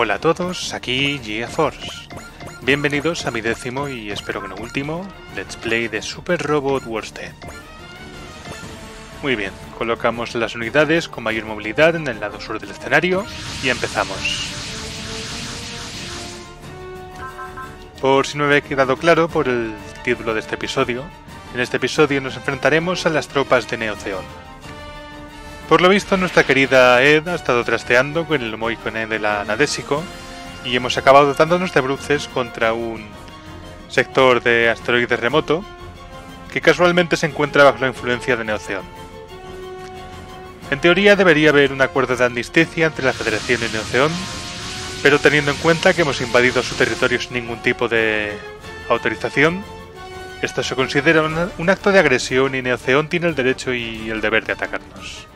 Hola a todos, aquí GeForce. Bienvenidos a mi décimo y espero que no último Let's Play de Super Robot Worsted. Muy bien, colocamos las unidades con mayor movilidad en el lado sur del escenario y empezamos. Por si no me había quedado claro por el título de este episodio, en este episodio nos enfrentaremos a las tropas de Neoceon. Por lo visto, nuestra querida Ed ha estado trasteando con el Moikone de la Nadesico y hemos acabado dándonos de bruces contra un sector de asteroides remoto que casualmente se encuentra bajo la influencia de Neoceon. En teoría debería haber un acuerdo de amnistía entre la Federación y Neoceon, pero teniendo en cuenta que hemos invadido su territorio sin ningún tipo de autorización, esto se considera un, un acto de agresión y Neoceon tiene el derecho y el deber de atacarnos.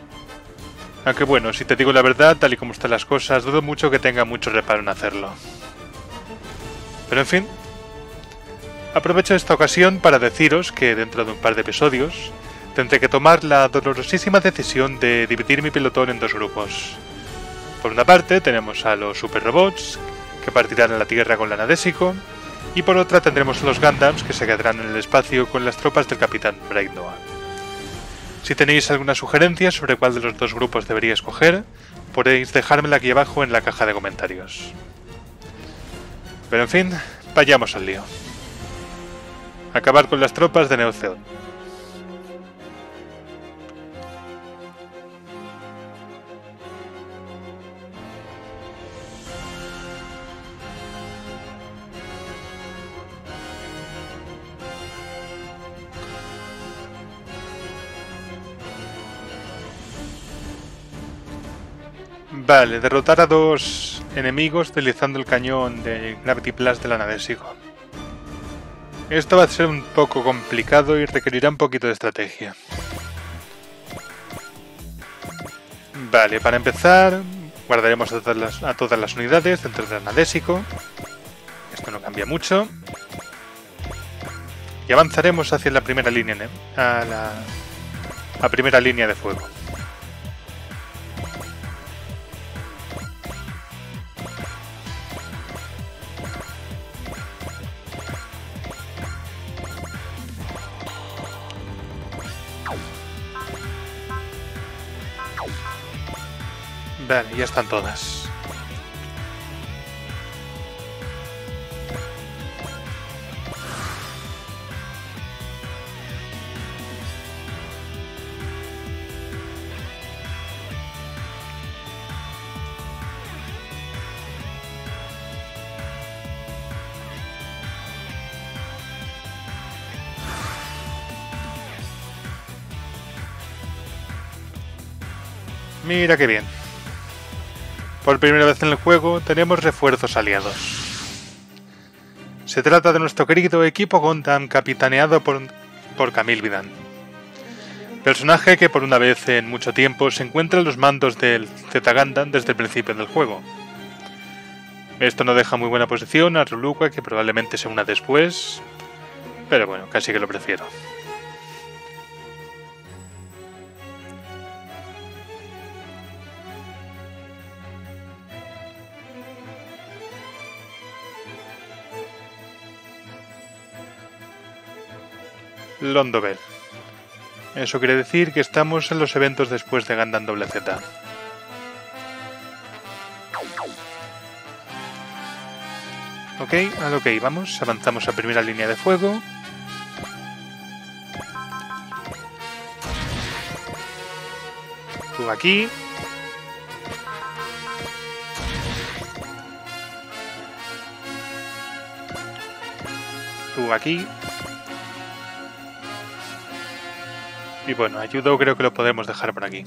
Aunque bueno, si te digo la verdad, tal y como están las cosas, dudo mucho que tenga mucho reparo en hacerlo. Pero en fin, aprovecho esta ocasión para deciros que dentro de un par de episodios tendré que tomar la dolorosísima decisión de dividir mi pelotón en dos grupos. Por una parte tenemos a los super robots, que partirán a la Tierra con la Nadesico, y por otra tendremos a los Gundams, que se quedarán en el espacio con las tropas del Capitán Bright Noah. Si tenéis alguna sugerencia sobre cuál de los dos grupos debería escoger, podéis dejármela aquí abajo en la caja de comentarios. Pero en fin, vayamos al lío. Acabar con las tropas de Neoceon. Vale, derrotar a dos enemigos utilizando el cañón de Gravity Plus de la nave Sigo. Esto va a ser un poco complicado y requerirá un poquito de estrategia. Vale, para empezar, guardaremos a todas las, a todas las unidades dentro del anadésico. Esto no cambia mucho. Y avanzaremos hacia la primera línea, a la primera línea de fuego. Vale, ya están todas. Mira qué bien. Por primera vez en el juego tenemos refuerzos aliados. Se trata de nuestro querido equipo Gundam capitaneado por, por Camille Vidan. Personaje que por una vez en mucho tiempo se encuentra en los mandos del Z Gundam desde el principio del juego. Esto no deja muy buena posición a Ruluka que probablemente se una después, pero bueno, casi que lo prefiero. Londobel. Eso quiere decir que estamos en los eventos después de Gundam WZ. Ok, a lo que íbamos. Avanzamos a primera línea de fuego. Tú aquí. Tú aquí. Y bueno, ayudo creo que lo podremos dejar por aquí.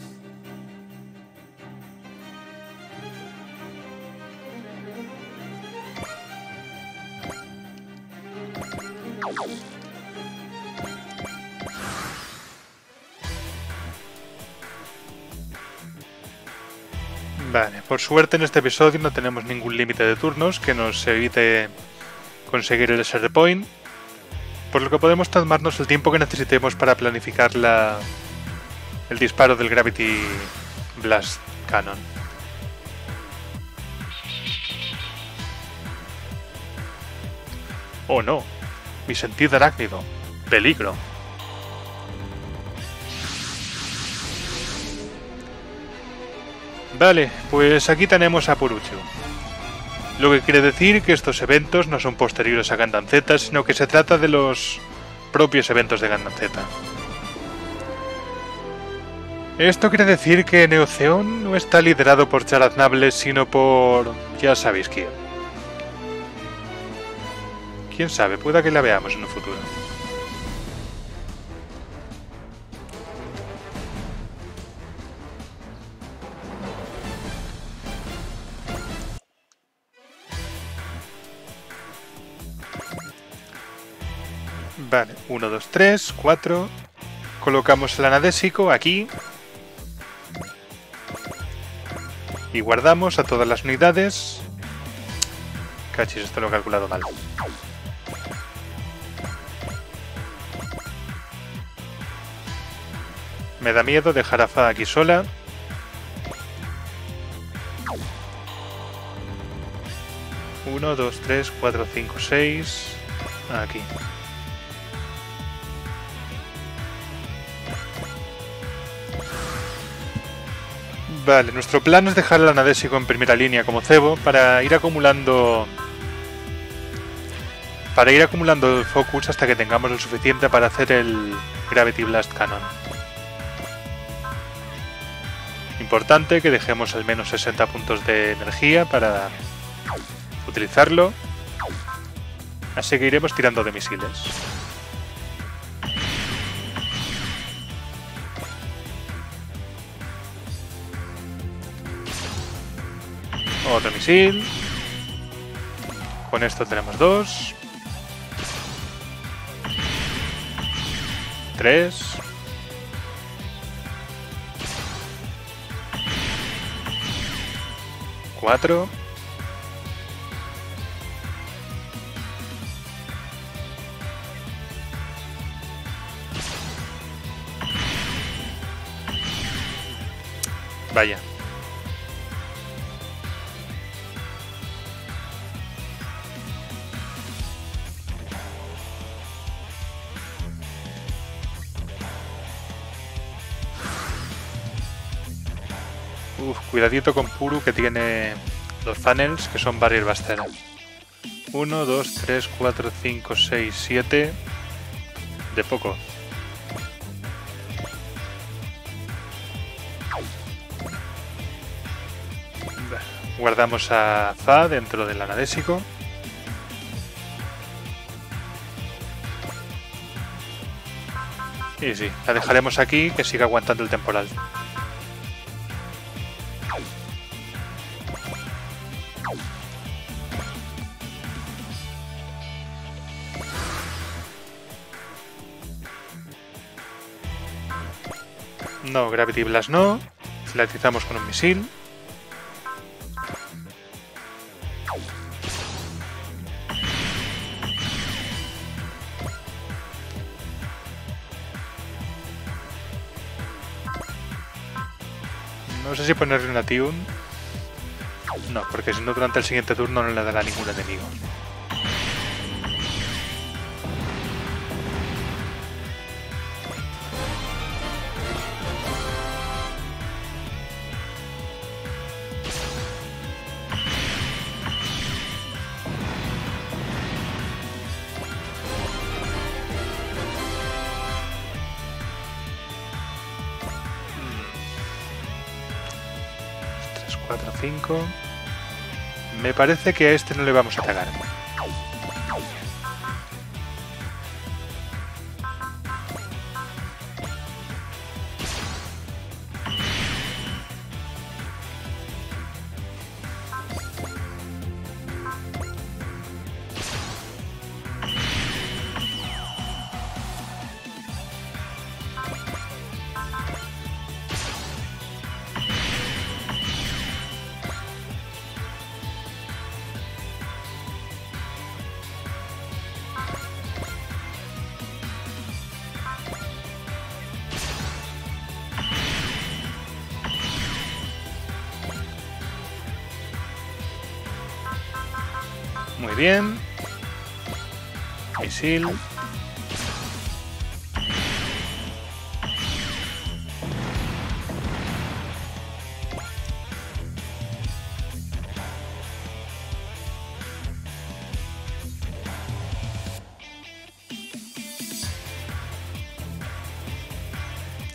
Vale, por suerte en este episodio no tenemos ningún límite de turnos que nos evite conseguir el SR Point por lo que podemos tomarnos el tiempo que necesitemos para planificar la, el disparo del Gravity Blast Cannon. Oh no, mi sentido arácnido. Peligro. Vale, pues aquí tenemos a Puruchu. Lo que quiere decir que estos eventos no son posteriores a Gundam Z, sino que se trata de los propios eventos de Gundam Z. Esto quiere decir que Neoceon no está liderado por Charaznable, sino por... ya sabéis quién. Quién sabe, pueda que la veamos en un futuro. Vale, 1, 2, 3, 4. Colocamos el anadésico aquí. Y guardamos a todas las unidades. Cachis, esto lo he calculado mal. Me da miedo dejar a Fa aquí sola. Uno, dos, tres, cuatro, cinco, seis. Aquí. Vale, nuestro plan es dejar al anadésico en primera línea como cebo para ir acumulando para ir acumulando focus hasta que tengamos lo suficiente para hacer el Gravity Blast Cannon. Importante que dejemos al menos 60 puntos de energía para utilizarlo. Así que iremos tirando de misiles. Con esto tenemos dos. Tres. Cuatro. Vaya. Cuidadito con Puru que tiene los funnels que son Barrier Buster. 1, 2, 3, 4, 5, 6, 7. De poco. Guardamos a Za dentro del anadésico. Y sí, la dejaremos aquí que siga aguantando el temporal. No, Gravity Blast no. Finalizamos con un misil. No sé si ponerle una tune. No, porque si no durante el siguiente turno no le dará ningún enemigo. Tres, cuatro, cinco. Me parece que a este no le vamos a atacar.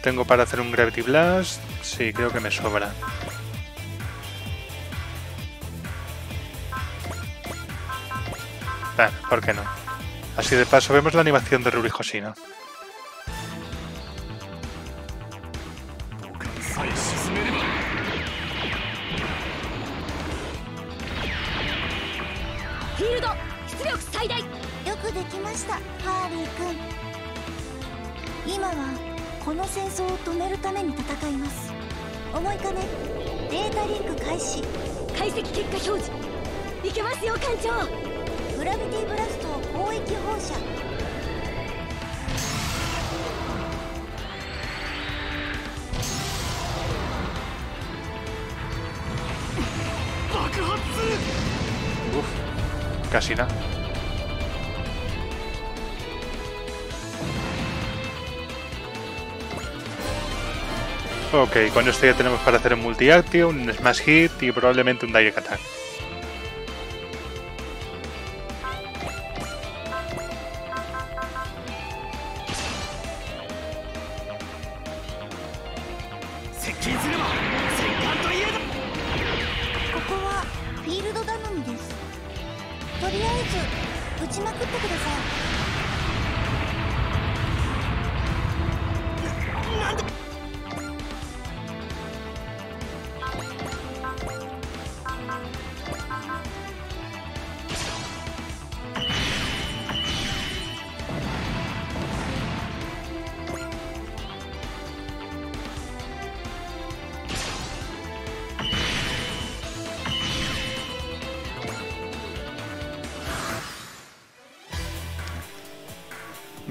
Tengo para hacer un Gravity Blast. Sí, creo que me sobra. Ah, ¿por qué no? Así de paso vemos la animación de Ruri Hoshino. さえ casi nada Ok, con esto ya tenemos para hacer un multiactive, un smash hit y probablemente un direct attack. 近すれば戦艦といえどここはフィールド頼みです。とりあえず撃ちまくってください。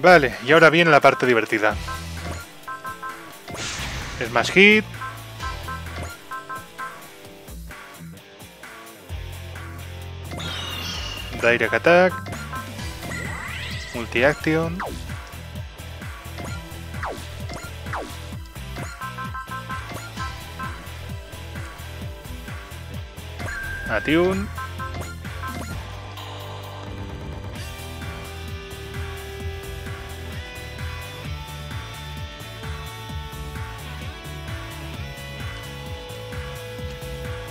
Vale, y ahora viene la parte divertida. Smash hit. Direct attack. Multi-action. Attune.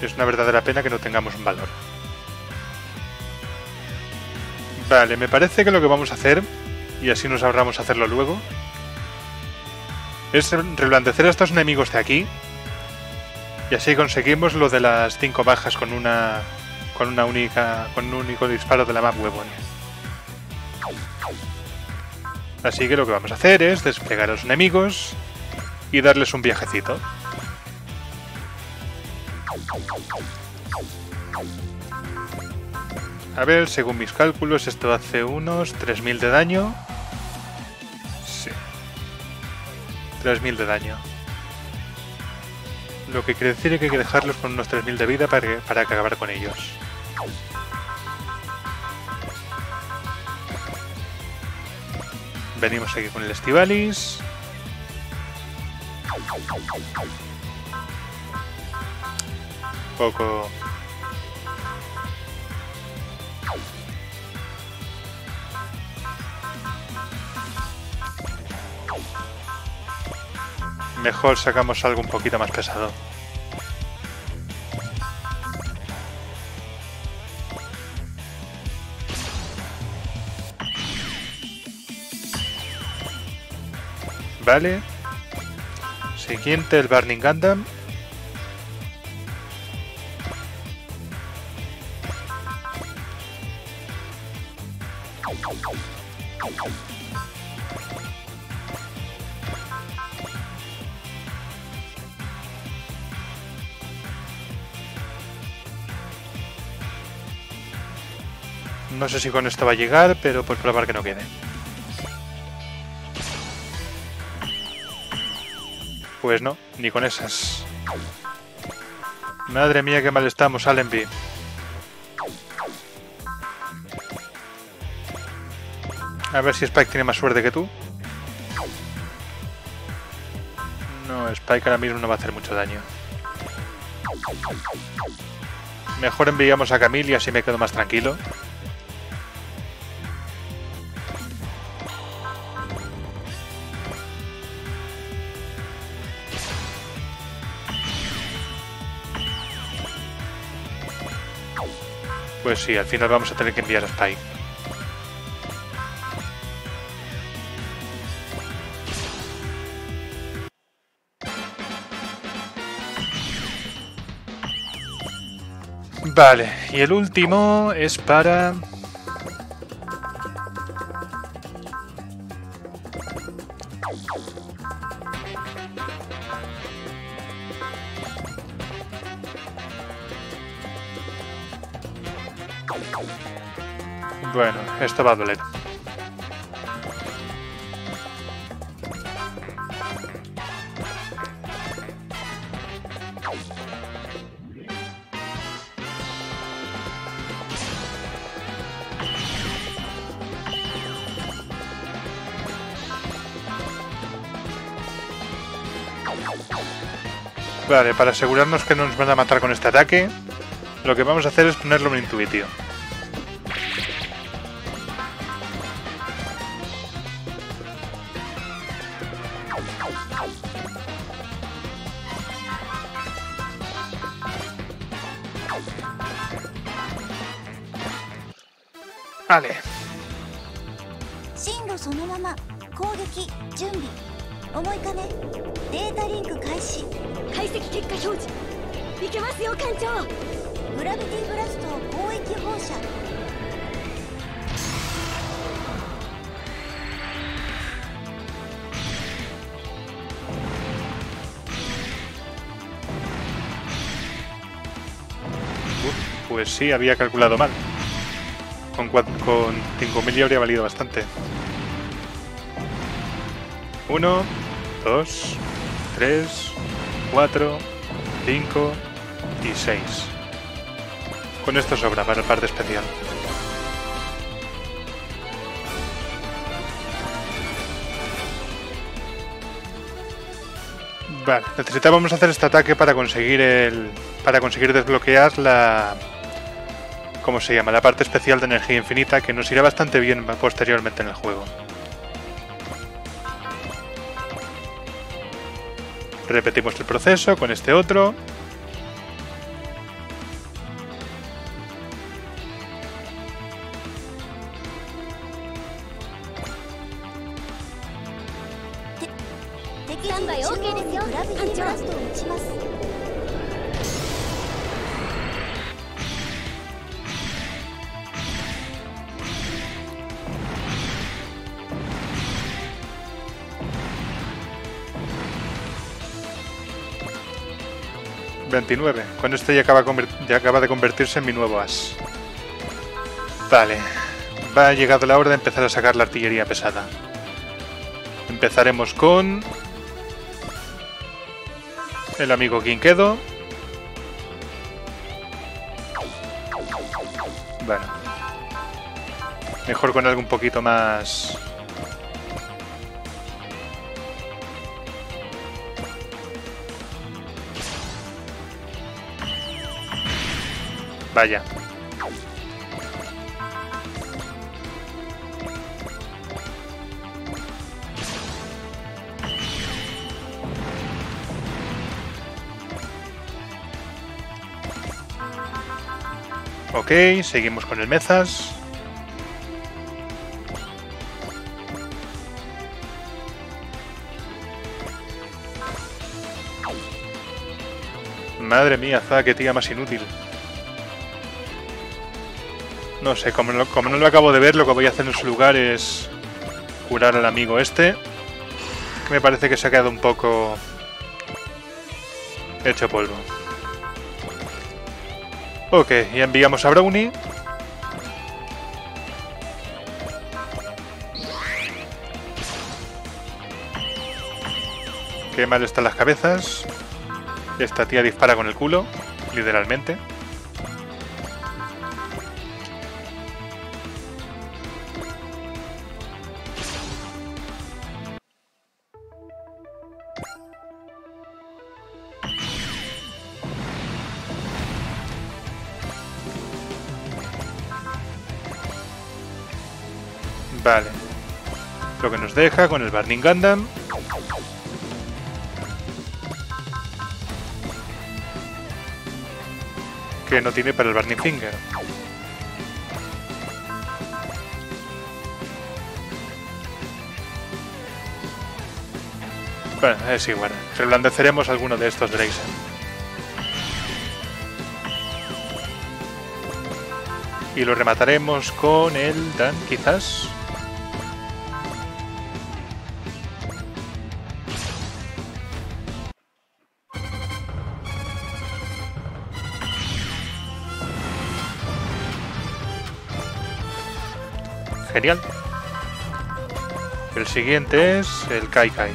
Es una verdadera pena que no tengamos un valor. Vale, me parece que lo que vamos a hacer, y así nos ahorramos hacerlo luego, es reblandecer a estos enemigos de aquí. Y así conseguimos lo de las 5 bajas con una. con una única. con un único disparo de la map huevón. Así que lo que vamos a hacer es desplegar a los enemigos y darles un viajecito. A ver, según mis cálculos, esto hace unos 3.000 de daño. Sí. 3.000 de daño. Lo que quiere decir que hay que dejarlos con unos 3.000 de vida para, para acabar con ellos. Venimos aquí con el Estivalis. Poco... Mejor sacamos algo un poquito más pesado. Vale. Siguiente, el Burning Gundam. No sé si con esto va a llegar, pero por probar que no quede. Pues no, ni con esas. Madre mía, qué mal estamos, Allenby. A ver si Spike tiene más suerte que tú. No, Spike ahora mismo no va a hacer mucho daño. Mejor enviamos a Camille y así me quedo más tranquilo. Pues sí, al final vamos a tener que enviar a Spike. Vale, y el último es para... va doler. Vale, para asegurarnos que no nos van a matar con este ataque, lo que vamos a hacer es ponerlo en intuitivo. Vale, 進路そのまま攻撃準備。重いかね。データリンク開始。解析結果表示。いけますよ艦長。グラビティブラスト攻撃放射。Pues sí, había calculado mal. Con, con 5.000 ya habría valido bastante. 1, 2, 3, 4, 5 y 6. Con esto sobra para el parte especial. Vale, necesitábamos hacer este ataque para conseguir el. para conseguir desbloquear la. ¿Cómo se llama? La parte especial de energía infinita que nos irá bastante bien posteriormente en el juego. Repetimos el proceso con este otro. 29. Con esto ya acaba, ya acaba de convertirse en mi nuevo as. Vale. Va llegado la hora de empezar a sacar la artillería pesada. Empezaremos con... El amigo Quinquedo. Bueno. Mejor con algo un poquito más... Vaya. Seguimos con el Mezas. Madre mía, Za, qué tía más inútil. No sé, como no, lo acabo de ver, lo que voy a hacer en su lugar es curar al amigo este. Que me parece que se ha quedado un poco hecho polvo. Ok, y enviamos a Brownie. Qué mal están las cabezas. Esta tía dispara con el culo, literalmente. Vale. Lo que nos deja con el Burning Gundam. Que no tiene para el Burning Finger. Bueno, es igual. Reblandeceremos alguno de estos Drazen. Y lo remataremos con el Dan, quizás. Genial. El siguiente es el Kai Kai.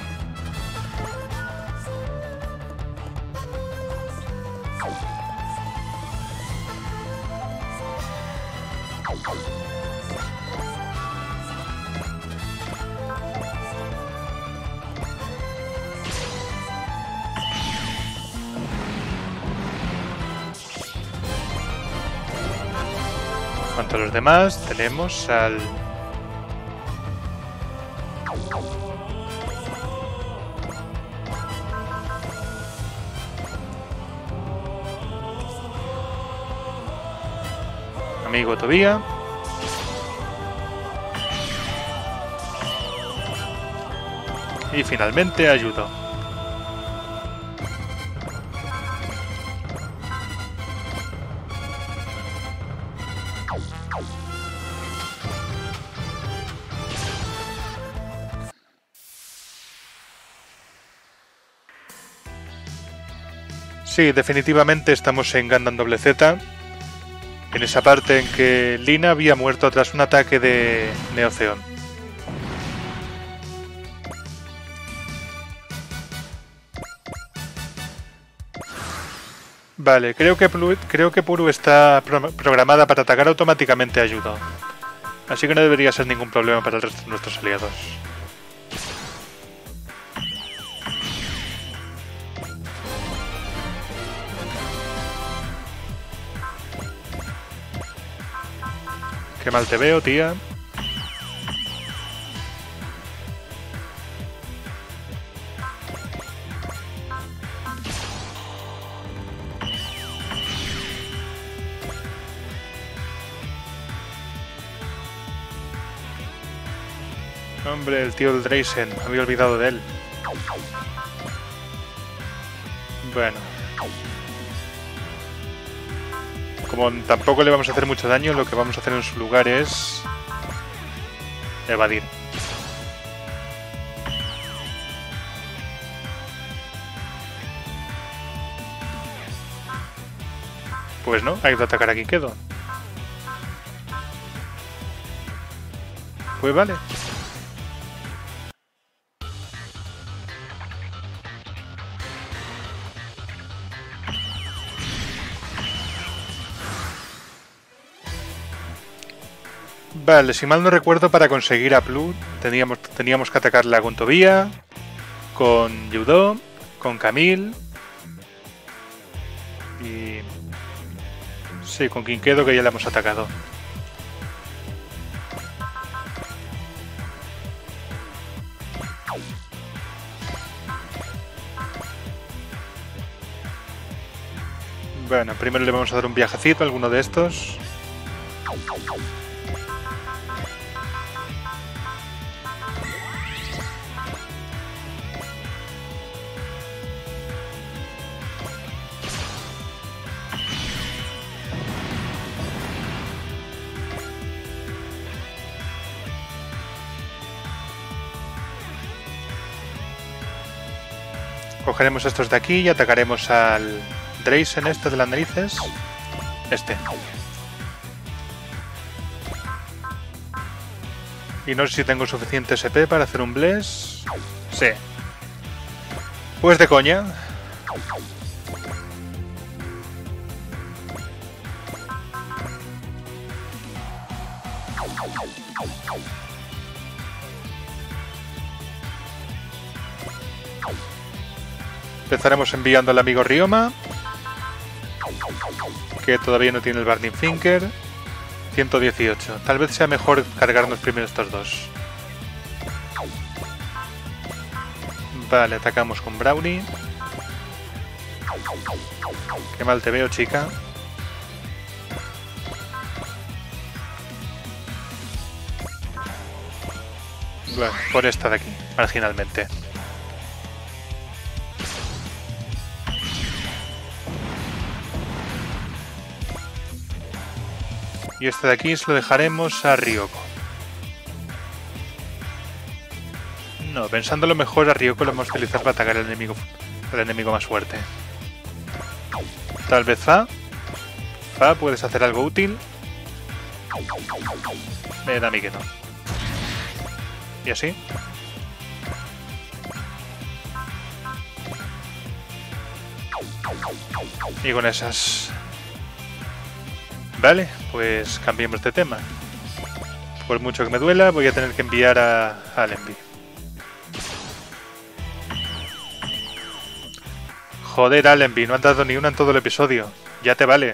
Cuanto a los demás, tenemos al amigo Tobía. Y finalmente ayudo. Sí, definitivamente estamos en Gundam Z. En esa parte en que Lina había muerto tras un ataque de Neoceon. Vale, creo que, creo que Puru está pro- programada para atacar automáticamente a Judo. Así que no debería ser ningún problema para el resto de nuestros aliados. Qué mal te veo, tía. Hombre, el tío del Drazen, me había olvidado de él. Bueno. Como tampoco le vamos a hacer mucho daño, lo que vamos a hacer en su lugar es... Evadir. Pues no, hay que atacar aquí quedo. Pues vale. Vale, si mal no recuerdo, para conseguir a Plu teníamos, teníamos que atacarla con Tobía, con Yudo, con Camille y... Sí, con Quinquedo que ya le hemos atacado. Bueno, primero le vamos a dar un viajecito a alguno de estos. Cogeremos estos de aquí y atacaremos al Drazen este de las narices. Este. Y no sé si tengo suficiente SP para hacer un Bless. Sí. Pues de coña. Empezaremos enviando al amigo Ryoma. Que todavía no tiene el Burning Finger. 118. Tal vez sea mejor cargarnos primero estos dos. Vale, atacamos con Brownie. Qué mal te veo, chica. Bueno, por esta de aquí, marginalmente. Y este de aquí se lo dejaremos a Ryoko. No, pensándolo mejor, a Ryoko lo vamos a utilizar para atacar al enemigo, al enemigo más fuerte. Tal vez Fa. Fa, puedes hacer algo útil. Me a mí que no. Y así. Y con esas... Vale, pues cambiemos de tema. Por mucho que me duela, voy a tener que enviar a Allenby. Joder, Allenby, no han dado ni una en todo el episodio. Ya te vale.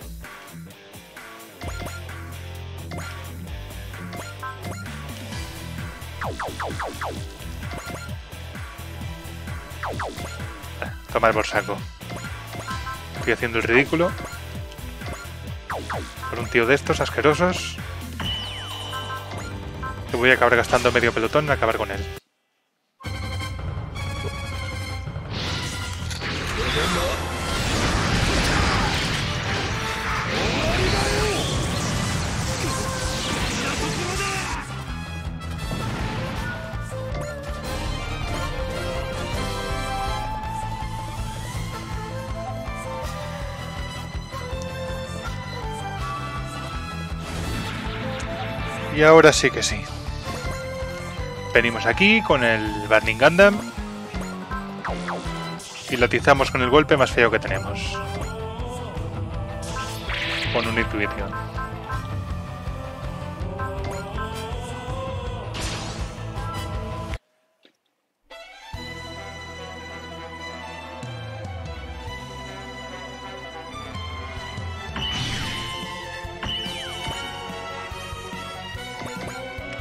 Tomar por saco. Estoy haciendo el ridículo. Por un tío de estos asquerosos. Que voy a acabar gastando medio pelotón en acabar con él. Y ahora sí que sí. Venimos aquí con el Burning Gundam. Y lo atizamos con el golpe más feo que tenemos. Con una intuición.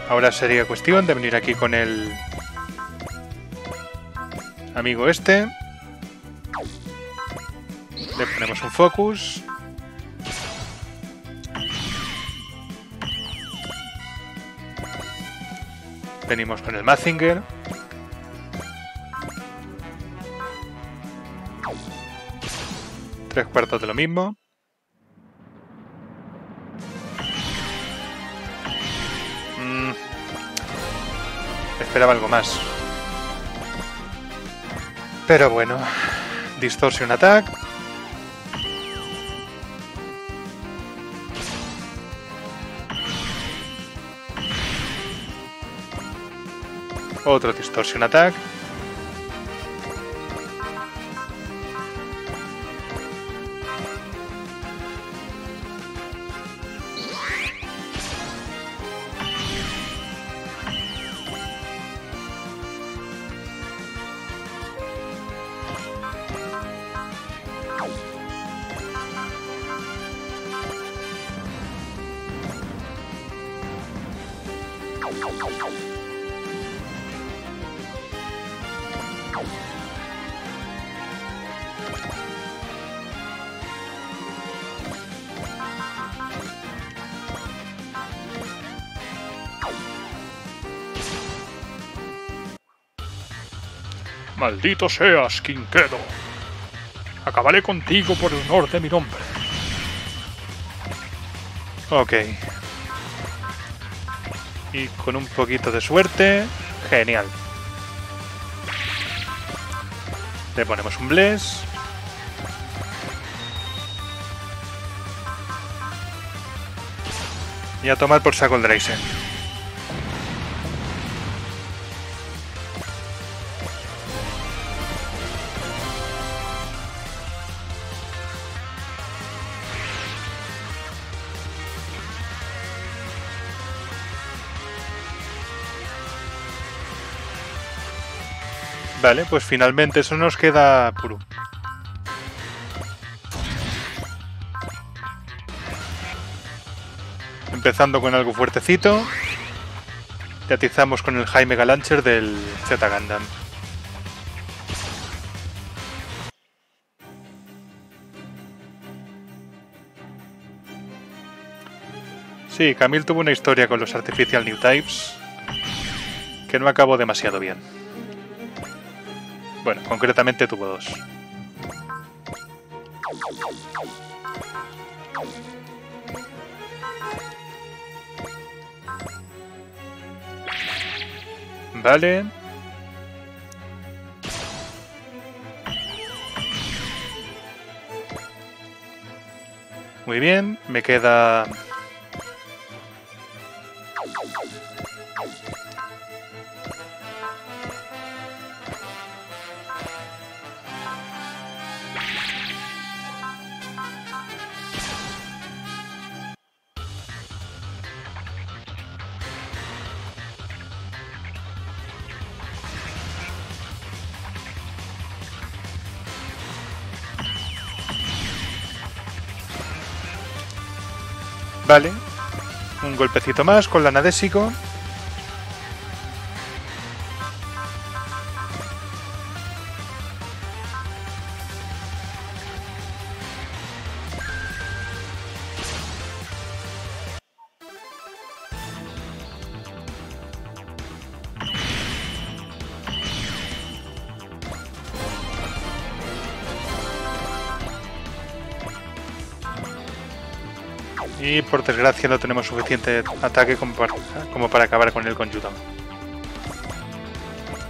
Ahora sería cuestión de venir aquí con el amigo este. Le ponemos un focus. Venimos con el Mazinger. Tres cuartos de lo mismo. Algo más. Pero bueno. Distortion Attack. Otro Distortion Attack. Maldito seas, Quinquedo. Acabaré contigo por el honor de mi nombre. Ok. Y con un poquito de suerte, genial. Le ponemos un bless. Y a tomar por saco el Draisen. Vale, pues finalmente eso nos queda puro. Empezando con algo fuertecito. Y atizamos con el Jaime Galancher del Z Gundam. Sí, Camille tuvo una historia con los Artificial New Types que no acabó demasiado bien. Bueno, concretamente tuvo dos. Vale. Muy bien, me queda... Vale. Un golpecito más con la Nadesico. Por desgracia no tenemos suficiente ataque como para, acabar con él con Yudon.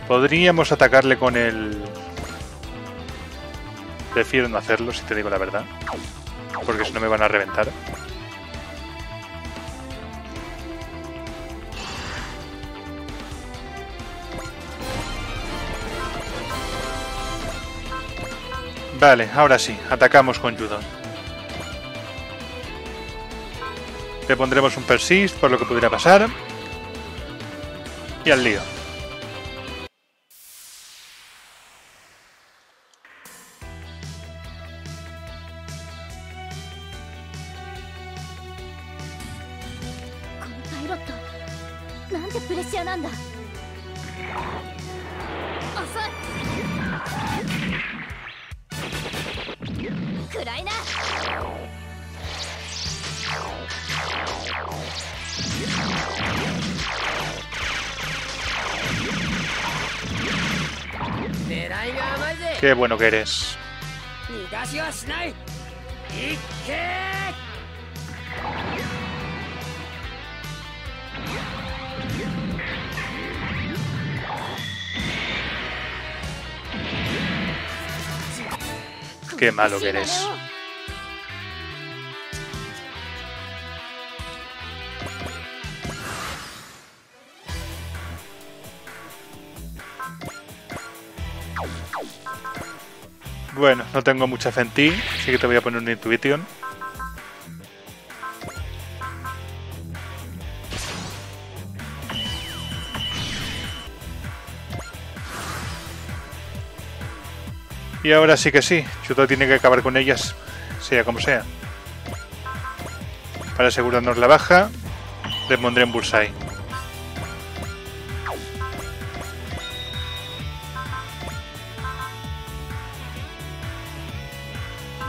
Podríamos atacarle con el... Prefiero no hacerlo, si te digo la verdad. Porque si no me van a reventar. Vale, ahora sí, atacamos con Yudon. Le pondremos un persist por lo que pudiera pasar. Y al lío. Bueno que eres. Qué malo que eres. Bueno, no tengo mucha fe en ti, así que te voy a poner un Intuition. Y ahora sí que sí, Chuto tiene que acabar con ellas, sea como sea. Para asegurarnos la baja, le pondré en Bullseye.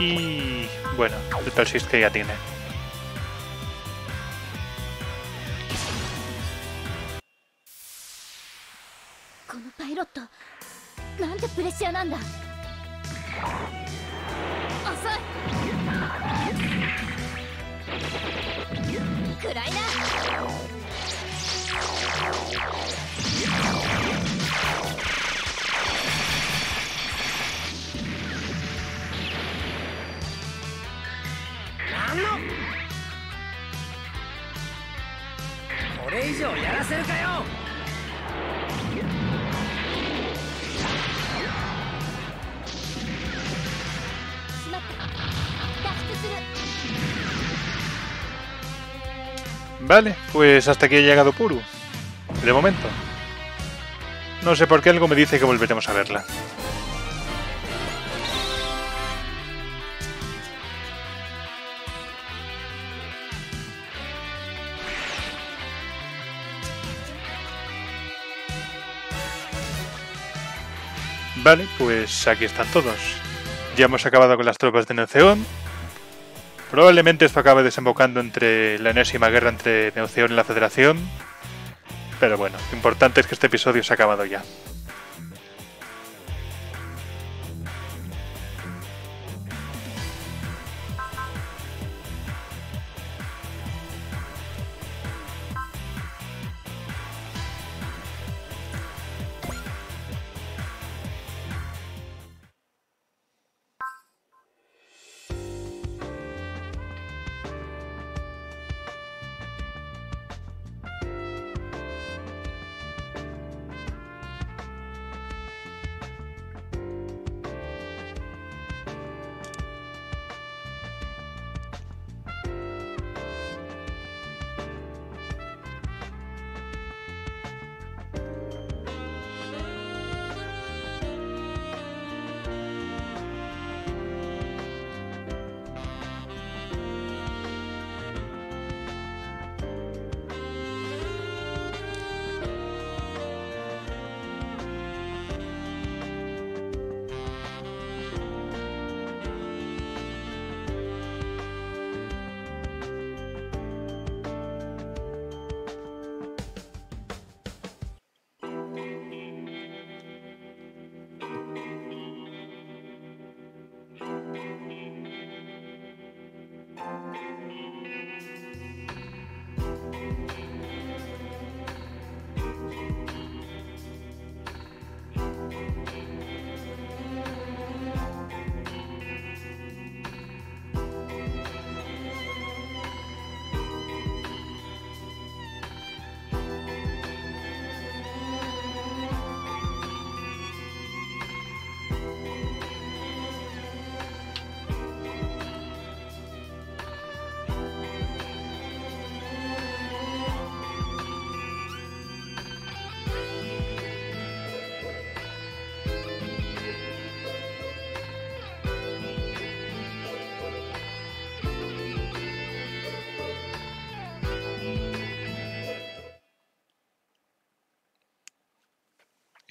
Y bueno, el persist que ya tiene. Vale, pues hasta aquí ha llegado Puru. De momento. No sé por qué algo me dice que volveremos a verla. Vale, pues aquí están todos. Ya hemos acabado con las tropas de Neceón, Probablemente esto acabe desembocando entre la enésima guerra entre Neoceón y la Federación. Pero bueno, lo importante es que este episodio se ha acabado ya.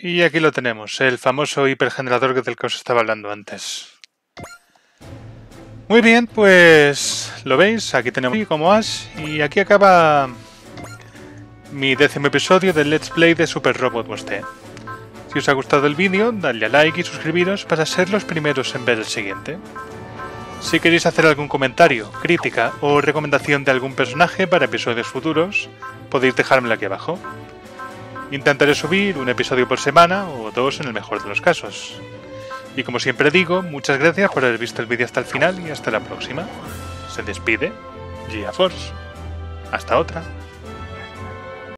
Y aquí lo tenemos, el famoso hipergenerador del que os estaba hablando antes. Muy bien, pues lo veis, aquí tenemos como Ash y aquí acaba mi décimo episodio del Let's Play de Super Robot T. Si os ha gustado el vídeo, dadle a like y suscribiros para ser los primeros en ver el siguiente. Si queréis hacer algún comentario, crítica o recomendación de algún personaje para episodios futuros, podéis dejármelo aquí abajo. Intentaré subir un episodio por semana o dos en el mejor de los casos. Y como siempre digo, muchas gracias por haber visto el vídeo hasta el final y hasta la próxima. Se despide Gia Force. Hasta otra.